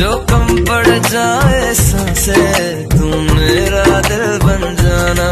जो कम पड़ जाए सांसे तुम मेरा दिल बन जाना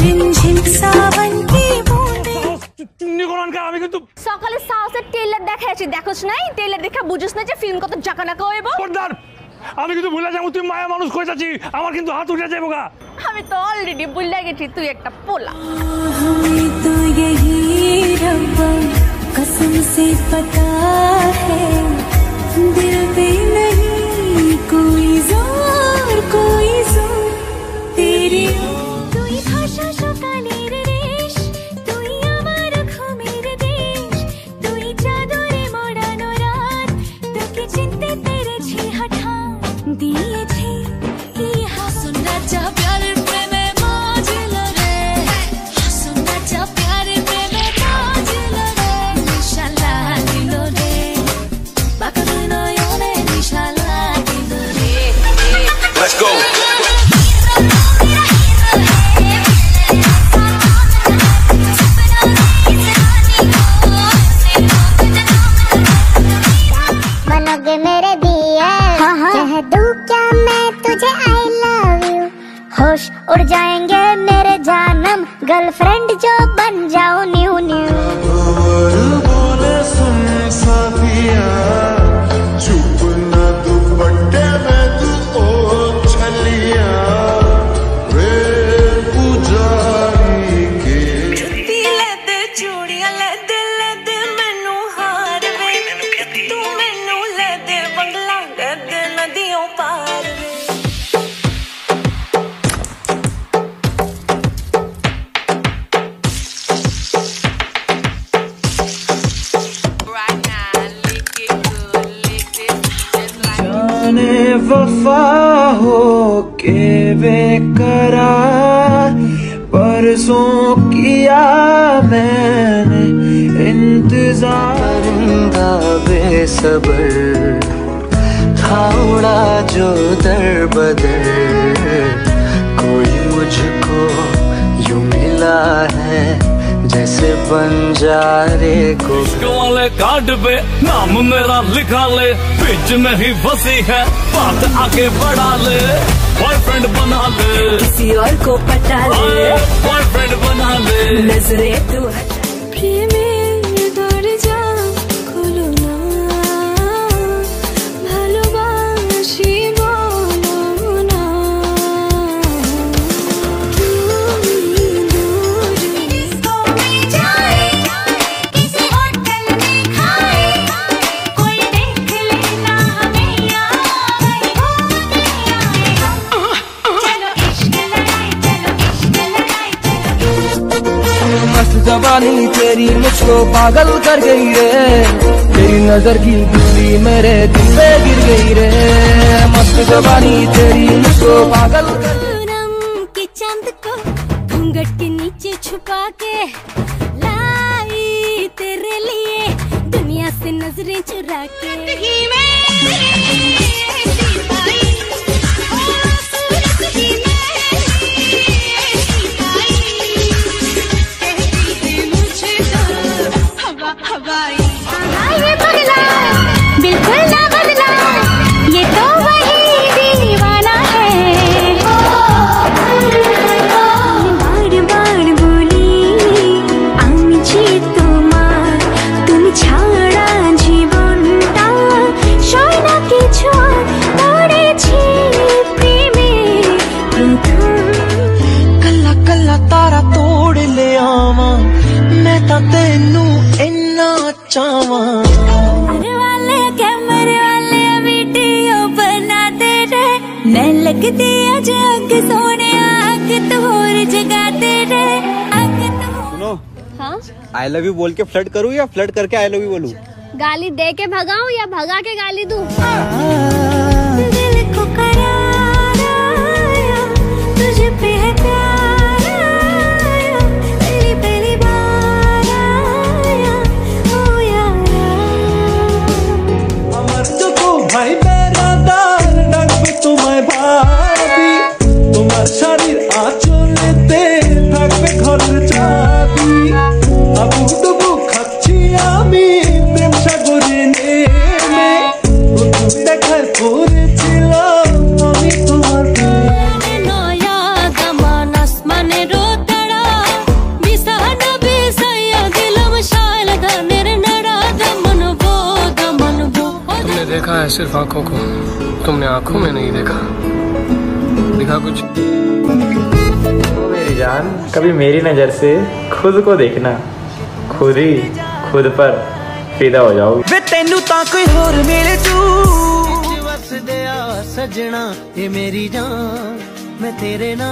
रिमझिम सावन की बूंदे চিমনি কোরআনকার আমি কিন্তু সকালে সাহসের টেইলার দেখাইছি দেখোস নাই টেইলার দেখা বুঝোস না যে ফিল্ম কত জাকানাকা হইব পর্দার আমি কিন্তু ভুলে যাবো তুই মায়া মানুষ কই যাচ্ছি আমার কিন্তু হাত উঠে যাবো গা আমি তো অলরেডি ভুলে গেছি তুই একটা পোলা हमें तो यही रब्बा कसम से पता है दिल पे नहीं squeeze away. गर्लफ्रेंड जो बन जाओ न्यू न्यू बोले सुन साथिया वफा हो के बेकरार। परसों किया मैंने इंतज़ार। बेसबर। था उड़ा जो दर बदर। बंजारे को। वाले कार्ड पे नाम मेरा लिखा ले। बीच में ही फंसी है बात आगे बढ़ा ले। बॉयफ्रेंड बना ले। किसी और को पटा ले। बॉयफ्रेंड बना ले। नजरे तू प्रेम जवानी तेरी मुझको पागल कर गई रे। तेरी नज़र की बिजली मेरे दिल पे गिर गई रे। मस्त जवानी तेरी मुझको पागल कर के चाँद को घूंघट के नीचे छुपा के लाई तेरे लिए। दुनिया से नज़रें चुरा के। हाँ, Uh-huh. अग तो और जगाते रहे। अग तो सुनो। हाँ? आई लव यू बोल के फ्लड करूँ या फ्लड करके आई लव यू बोलूँ? गाली दे के भगाऊं या भगा के गाली दूँ? देखा सिर्फ़ आँखों को तुमने आँखों में नहीं देखा। देखा कुछ। मेरी जान कभी मेरी नज़र से खुद को देखना। खुद ही खुद पर फिदा हो जाओ तेन कोई तू। सजना ये मेरी जान मैं तेरे ना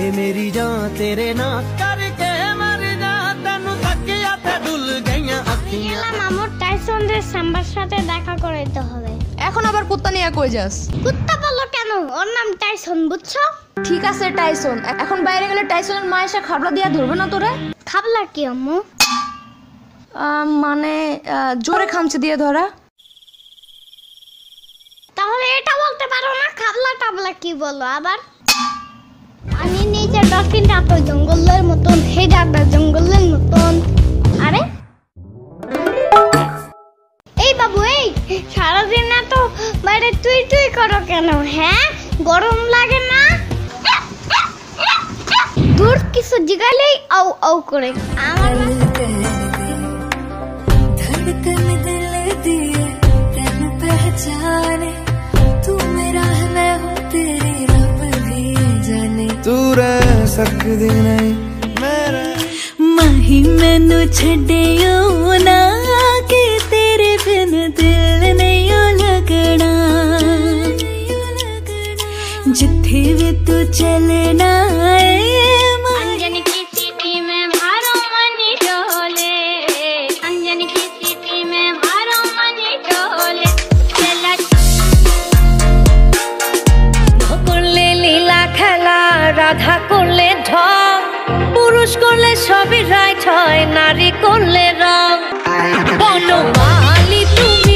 ये मेरी जान तेरे ना करके मर जा तेन थकिया डुल गई अखियाँ টাইসনদের সাম্বার সাথে দেখা করাইতে হবে। এখন আবার কুত্তা নিয়ে কই যাস? কুত্তা বলল কেন? ওর নাম টাইসন বুঝছ? ঠিক আছে টাইসন। এখন বাইরে গেলে টাইসনের মা এসে খাবলা দিয়া ধরবে না তোরে? খাবলা কি আম্মু? মানে জোরে খামচে দিয়ে ধরা। তাহলে এটা বলতে পারো না খাবলা টাবলা কি বলো আবার? আমি নিজের ডলফিনটা তো জঙ্গলের মতন হে জঙ্গলের মতন। এই বাবু এই সারাদিন না তো বাইরে তুই তুই করো কেন হ্যাঁ গরম লাগে না দূর কিছু জিগালেই আউ আউ করে আমার धड़कन दिल दिए तन पहचाने तू मेरा है मैं हूँ तेरी चले ना अंजन की सिटी में मारो मन डोले अंजन की सिटी में मारो मन डोले चला করলে লীলা খেলা সবই রাইট হয় নারী করলে রং বনমালি তুমি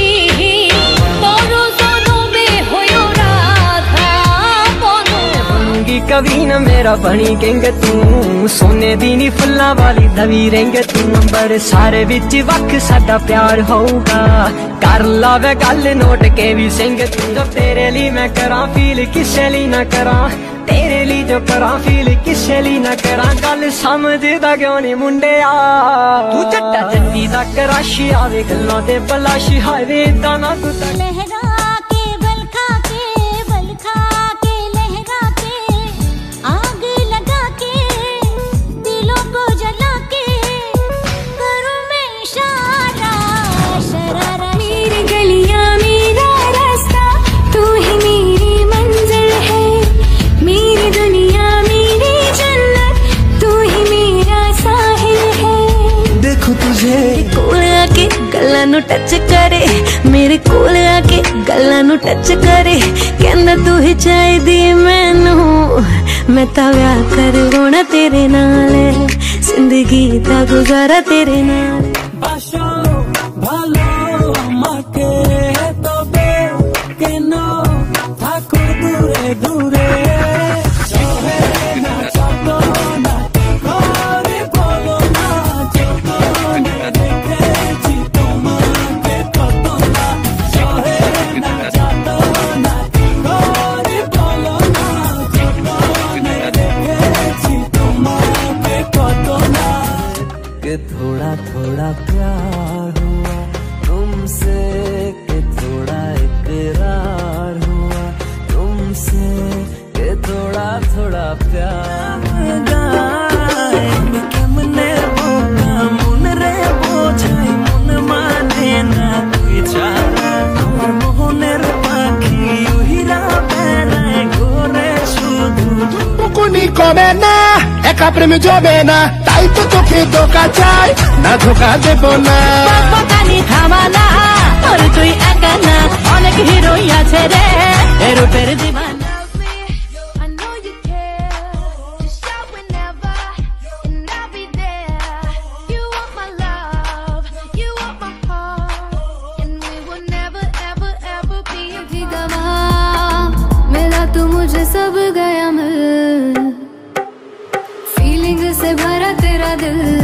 ਕਵੀ ਨਾ ਮੇਰਾ ਬਣੀ ਕਿੰਗ ਤੂੰ। ਸੋਨੇ ਦੀ ਨੀ ਫੁੱਲਾਂ ਵਾਲੀ ਦਵੀ ਰੰਗ ਤੂੰ। ਅੰਬਰ ਸਾਰੇ ਵਿੱਚ ਵੱਖ ਸਾਡਾ ਪਿਆਰ ਹੋਊਗਾ। ਕਰ ਲਾਵੇ ਗੱਲ, ਨੋਟ ਕੇ ਵੀ ਸਿੰਘ ਤੂੰ। ਜੋ ਤੇਰੇ ਲਈ ਮੈਂ ਕਰਾਂ ਫੀਲ ਕਿਸੇ ਲਈ ਨਾ ਕਰਾਂ। ਤੇਰੇ ਲਈ ਜੋ ਕਰਾਂ ਫੀਲ ਕਿਸੇ ਲਈ ਨਾ ਕਰਾਂ। ਗੱਲ ਸਮਝਦਾ ਕਿਉਂ ਨਹੀਂ ਮੁੰਡਿਆ? ਤੂੰ ਜੱਟਾ ਜੱਟੀ ਦਾ ਕਰਾਸ਼ੀ ਆਵੇ, ਗੱਲਾਂ ਤੇ ਬਲਾਸ਼ੀ। ਹਾਵੇ ਤਾਂ ਨਾ ਤੂੰ ਤਾਂ ਟੱਚ ਕਰੇ ਮੇਰੇ ਕੋਲ ਆ ਕੇ ਗੱਲਾਂ ਨੂੰ ਟੱਚ ਕਰੇ ਕਹਿੰਦਾ ਤੂੰ ਹੀ ਚਾਹੀਦੀ ਮੈਨੂੰ ਮੈਂ ਤਾਂ ਵਿਆਹ ਕਰਵਾਉਣਾ ਤੇਰੇ ਨਾਲ ਜ਼ਿੰਦਗੀ ਦਾ ਗੁਜ਼ਾਰਾ ਤੇਰੇ ਨਾਲ ਬਾਸ਼ਾ ਭਾਲੋ तुमसे कि थोड़ा थोड़ा प्यार কেমনে বোকা মন রে বোঝাই মন মানে না তুই ছাড়া আমার মোহনের পাখি উহিরা বেড়ায় ঘোরে শুধু কুকুনি কমে না একা প্রেম জমে না তাই তো তোকে ধোকা চাই না ধোকা দেব না পানি থামানা তোর তুই একা না অনেক হিরোই আছে রে এর উপর गया मैं? फीलिंग से भरा तेरा दिल।